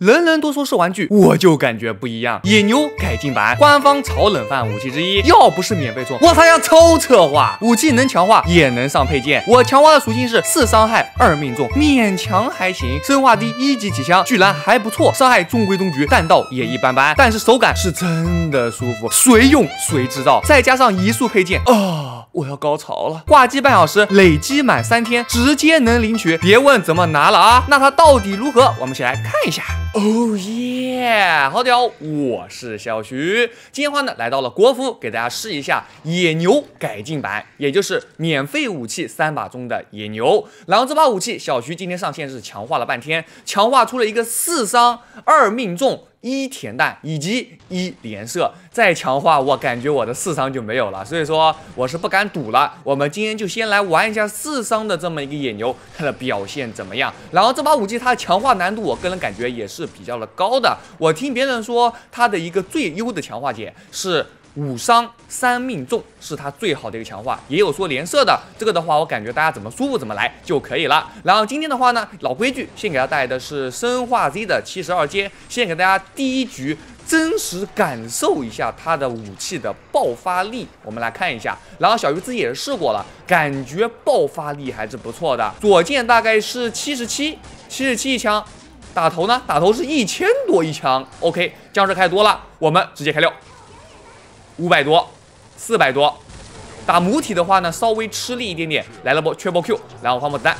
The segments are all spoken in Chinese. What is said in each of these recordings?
人人都说是玩具，我就感觉不一样。野牛改进版，官方炒冷饭武器之一，要不是免费送，我他娘超策划！武器能强化，也能上配件。我强化的属性是四伤害二命中，勉强还行。生化低一级起枪，居然还不错，伤害中规中矩，弹道也一般般，但是手感是真的舒服，谁用谁知道。再加上移速配件，啊！我要高潮了！挂机半小时，累积满三天，直接能领取。别问怎么拿了啊，那它到底如何？我们一起来看一下。哦耶，好屌！我是小徐，今天话呢来到了国服，给大家试一下野牛改进版，也就是免费武器三把中的野牛。然后这把武器，小徐今天上线是强化了半天，强化出了一个四伤二命中。一填弹以及一连射，再强化，我感觉我的四伤就没有了，所以说我是不敢赌了。我们今天就先来玩一下四伤的这么一个野牛，它的表现怎么样？然后这把武器它的强化难度，我个人感觉也是比较的高的。我听别人说，它的一个最优的强化点是。五伤三命中是它最好的一个强化，也有说连射的，这个的话我感觉大家怎么舒服怎么来就可以了。然后今天的话呢，老规矩，先给大家带来的是生化 Z 的七十二阶，先给大家第一局真实感受一下它的武器的爆发力，我们来看一下。然后小鱼自己也试过了，感觉爆发力还是不错的。左键大概是七十七，七十七一枪，打头呢？打头是一千多一枪。OK，僵尸开多了，我们直接开六。五百多，四百多，打母体的话呢，稍微吃力一点点。来了波，缺波 Q，然后换波子弹。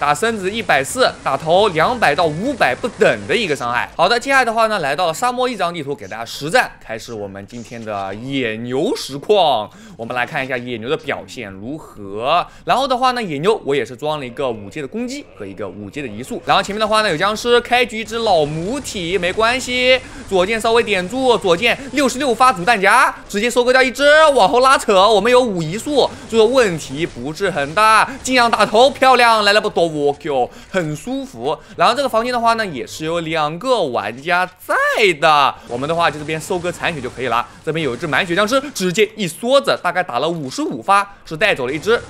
打身子一百四，打头两百到五百不等的一个伤害。好的，接下来的话呢，来到了沙漠一张地图，给大家实战，开始我们今天的野牛实况。我们来看一下野牛的表现如何。然后的话呢，野牛我也是装了一个五阶的攻击和一个五阶的移速。然后前面的话呢有僵尸，开局一只老母体没关系，左键稍微点住，左键六十六发子弹夹，直接收割掉一只，往后拉扯，我们有五移速，这个问题不是很大。尽量打头，漂亮，来了不多。我 Q 很舒服，然后这个房间的话呢，也是有两个玩家在的。我们的话就这边收割残血就可以了。这边有一只满血僵尸，直接一梭子，大概打了五十五发，是带走了一只。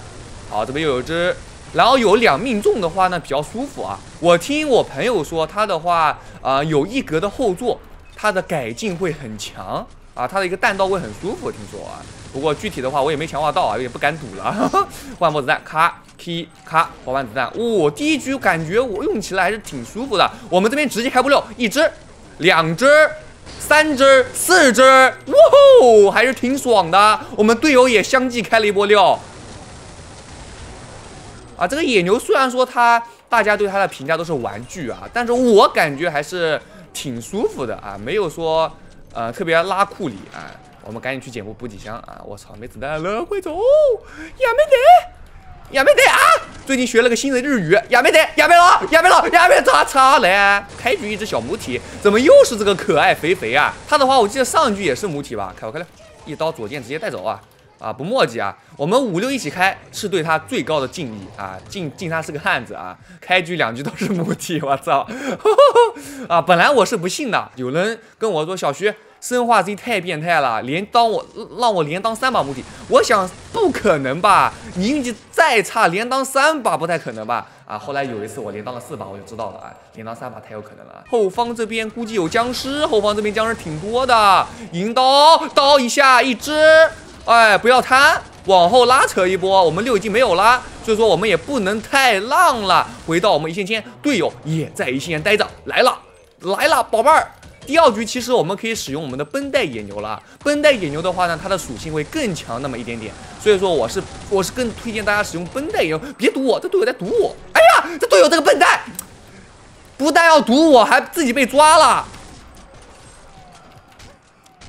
好，这边又有一只，然后有两命中的话呢，比较舒服啊。我听我朋友说，他的话啊，有一格的后座，它的改进会很强啊，它的一个弹道会很舒服，听说啊。不过具体的话，我也没强化到啊，有点不敢赌了。换波子弹，咔。K 卡花瓣子弹，哇！第一局感觉我用起来还是挺舒服的。我们这边直接开不了，一只、两只、三只、四只，哇吼，还是挺爽的。我们队友也相继开了一波六。啊，这个野牛虽然说它大家对它的评价都是玩具啊，但是我感觉还是挺舒服的啊，没有说呃特别拉库里啊。我们赶紧去捡波补给箱啊！我操，没子弹了，快走！亚没得。亚美得啊！最近学了个新的日语，亚美得，亚美了，亚美了，亚美咋咋嘞？开局一只小母体，怎么又是这个可爱肥肥啊？他的话，我记得上一局也是母体吧？开我开了，一刀左键直接带走啊！啊，不墨迹啊！我们五六一起开，是对他最高的敬意啊！敬敬他是个汉子啊！开局两局都是母体，我操！啊，本来我是不信的，有人跟我说小徐。生化 Z 太变态了，连当我让我连当三把母体，我想不可能吧？你运气再差，连当三把不太可能吧？啊，后来有一次我连当了四把，我就知道了啊，连当三把太有可能了。后方这边估计有僵尸，后方这边僵尸挺多的，银刀刀一下一只，哎，不要贪，往后拉扯一波，我们六已经没有了，所以说我们也不能太浪了，回到我们一线牵，队友也在一线牵待着，来了来了，宝贝儿。第二局其实我们可以使用我们的绷带野牛了。绷带野牛的话呢，它的属性会更强那么一点点，所以说我是我是更推荐大家使用绷带野牛。别堵我，这队友在堵我！哎呀，这队友这个笨蛋，不但要堵我，还自己被抓了。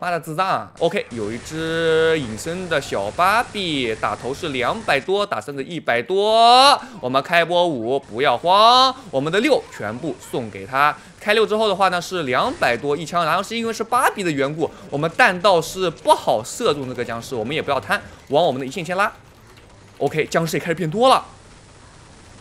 妈的智障！OK，有一只隐身的小芭比，打头是两百多，打身子一百多。我们开波五，不要慌，我们的六全部送给他。开六之后的话呢，是两百多一枪，然后是因为是芭比的缘故，我们弹道是不好射中那个僵尸，我们也不要贪，往我们的一线先拉。OK，僵尸也开始变多了，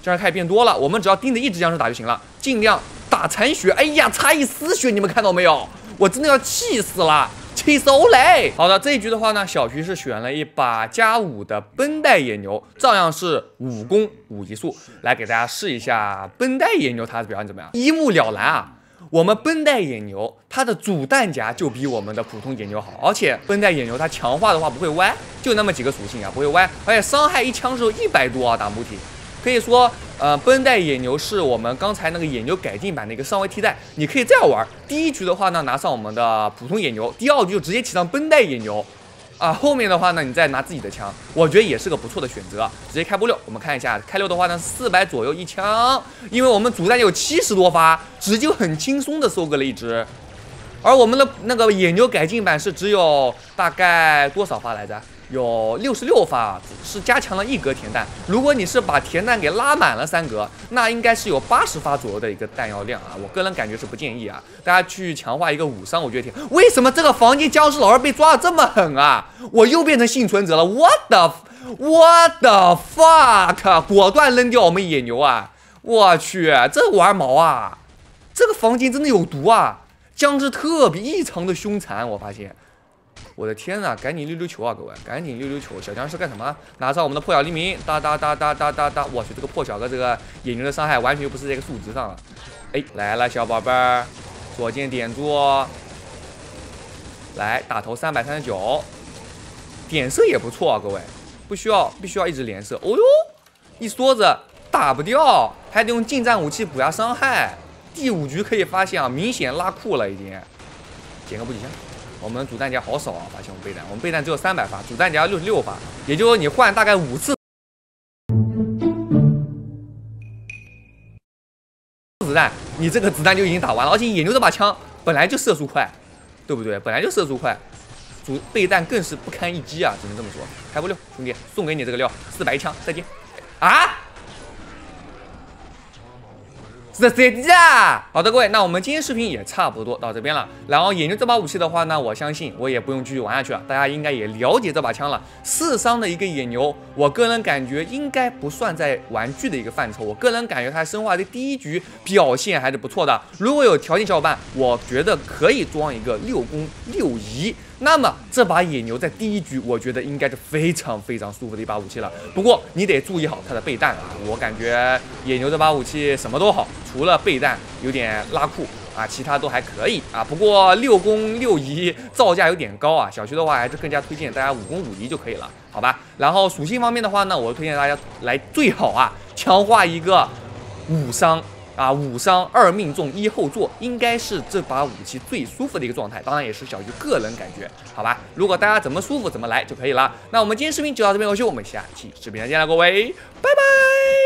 僵尸开始变多了，我们只要盯着一只僵尸打就行了，尽量。打残血，哎呀，差一丝血，你们看到没有？我真的要气死了，气死欧雷！好的，这一局的话呢，小徐是选了一把加五的绷带野牛，照样是五攻五移速，来给大家试一下绷带野牛它的表现怎么样？一目了然啊！我们绷带野牛它的主弹夹就比我们的普通野牛好，而且绷带野牛它强化的话不会歪，就那么几个属性啊，不会歪，而且伤害一枪是一百多啊，打母体。可以说，呃，绷带野牛是我们刚才那个野牛改进版的一个上位替代。你可以这样玩：第一局的话呢，拿上我们的普通野牛；第二局就直接骑上绷带野牛，啊，后面的话呢，你再拿自己的枪，我觉得也是个不错的选择。直接开波六，我们看一下开六的话呢，四百左右一枪，因为我们主弹有七十多发，直接很轻松的收割了一只。而我们的那个野牛改进版是只有大概多少发来着？有六十六发，是加强了一格填弹。如果你是把填弹给拉满了三格，那应该是有八十发左右的一个弹药量啊。我个人感觉是不建议啊，大家去强化一个五伤，我觉得挺。为什么这个房间僵尸老是被抓的这么狠啊？我又变成幸存者了，what the what the fuck！果断扔掉我们野牛啊！我去，这玩毛啊！这个房间真的有毒啊！僵尸特别异常的凶残，我发现。我的天呐，赶紧溜溜球啊，各位，赶紧溜溜球！小僵尸干什么？拿上我们的破晓黎明，哒哒哒哒哒哒哒！我去，这个破晓和这个野牛的伤害完全不是这个数值上了。哎，来了，小宝贝儿，左键点住，来打头三百三十九，点射也不错啊，各位，不需要，必须要一直连射。哦呦，一梭子打不掉，还得用近战武器补下伤害。第五局可以发现啊，明显拉酷了已经，捡个补给箱。我们主弹夹好少啊！发现我们备弹，我们备弹只有三百发，主弹夹六十六发，也就是说你换大概五次子弹，你这个子弹就已经打完了。而且野牛这把枪本来就射速快，对不对？本来就射速快，主备弹更是不堪一击啊！只能这么说。开波六，兄弟，送给你这个料，四百一枪，再见。啊！是的，好的，各位，那我们今天视频也差不多到这边了。然后野牛这把武器的话呢，我相信我也不用继续玩下去了，大家应该也了解这把枪了。四伤的一个野牛，我个人感觉应该不算在玩具的一个范畴。我个人感觉它生化的第一局表现还是不错的。如果有条件小伙伴，我觉得可以装一个六攻六移。那么这把野牛在第一局，我觉得应该是非常非常舒服的一把武器了。不过你得注意好它的备弹啊，我感觉野牛这把武器什么都好，除了备弹有点拉酷啊，其他都还可以啊。不过六攻六移造价有点高啊，小徐的话还是更加推荐大家五攻五移就可以了，好吧？然后属性方面的话呢，我推荐大家来最好啊强化一个五伤。啊，五伤二命中一后座，应该是这把武器最舒服的一个状态，当然也是小鱼个人感觉，好吧？如果大家怎么舒服怎么来就可以了。那我们今天视频就到这边结束，我们下期视频再见了，各位，拜拜。